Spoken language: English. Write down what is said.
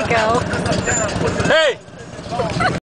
go.